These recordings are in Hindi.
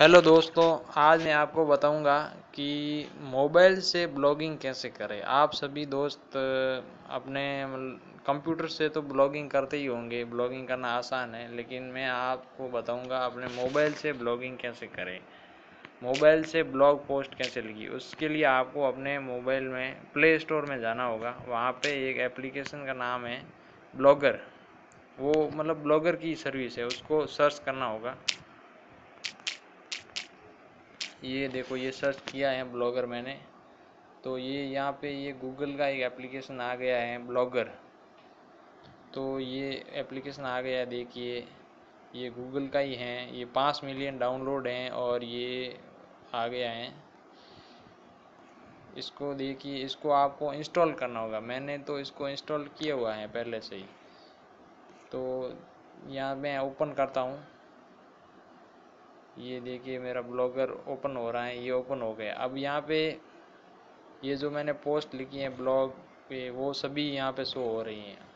हेलो दोस्तों, आज मैं आपको बताऊँगा कि मोबाइल से ब्लॉगिंग कैसे करें। आप सभी दोस्त अपने कंप्यूटर से तो ब्लॉगिंग करते ही होंगे। ब्लॉगिंग करना आसान है, लेकिन मैं आपको बताऊँगा अपने मोबाइल से ब्लॉगिंग कैसे करें। मोबाइल से ब्लॉग पोस्ट कैसे लिखी। उसके लिए आपको अपने मोबाइल में प्ले स्टोर में जाना होगा। वहाँ पे एक एप्लीकेशन का नाम है ब्लॉगर। वो मतलब ब्लॉगर की सर्विस है, उसको सर्च करना होगा। ये देखो, ये सर्च किया है ब्लॉगर मैंने। तो ये यहाँ पे ये गूगल का एक एप्लीकेशन आ गया है ब्लॉगर तो ये एप्लीकेशन आ गया, देखिए। ये गूगल का ही है। ये पाँच मिलियन डाउनलोड हैं और ये आ गया है। इसको देखिए, इसको आपको इंस्टॉल करना होगा। मैंने तो इसको इंस्टॉल किया हुआ है पहले से ही। तो यहाँ मैं ओपन करता हूँ। ये देखिए मेरा ब्लॉगर ओपन हो रहा है, ये ओपन हो गया। अब यहाँ पे ये जो मैंने पोस्ट लिखी है ब्लॉग पे, वो सभी यहाँ पे शो हो रही हैं।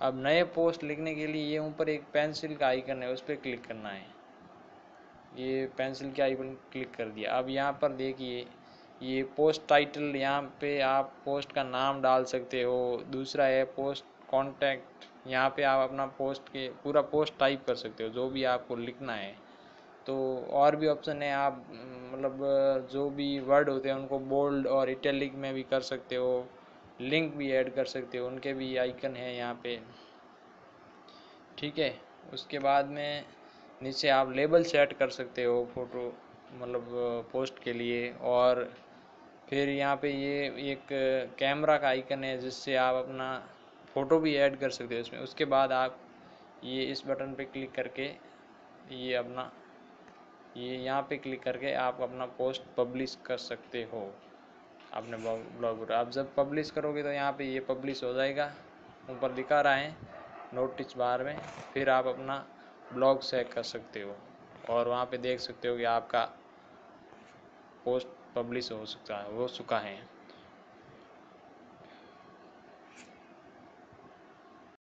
अब नए पोस्ट लिखने के लिए ये ऊपर एक पेंसिल का आइकन है, उस पर क्लिक करना है। ये पेंसिल के आइकन क्लिक कर दिया। अब यहाँ पर देखिए, ये पोस्ट टाइटल, यहाँ पे आप पोस्ट का नाम डाल सकते हो। दूसरा है पोस्ट कॉन्टैक्ट, यहाँ पे आप अपना पोस्ट के, पूरा पोस्ट टाइप कर सकते हो, जो भी आपको लिखना है। तो और भी ऑप्शन है, आप मतलब जो भी वर्ड होते हैं, उनको बोल्ड और इटैलिक में भी कर सकते हो। लिंक भी ऐड कर सकते हो, उनके भी आइकन है यहाँ पे। ठीक है, उसके बाद में नीचे आप लेबल सेट कर सकते हो फ़ोटो मतलब पोस्ट के लिए। और फिर यहाँ पे ये एक कैमरा का आइकन है, जिससे आप अपना फ़ोटो भी ऐड कर सकते हो इसमें। उसके बाद आप ये इस बटन पे क्लिक करके ये अपना ये यहाँ पे क्लिक करके आप अपना पोस्ट पब्लिश कर सकते हो। अपने ब्लॉग पर आप जब पब्लिश करोगे तो यहाँ पे ये पब्लिश हो जाएगा। ऊपर दिखा रहा है नोटिस बार में, फिर आप अपना ब्लॉग सेक कर सकते हो। और वहाँ पे देख सकते हो कि आपका पोस्ट पब्लिश हो सकता है हो चुका है।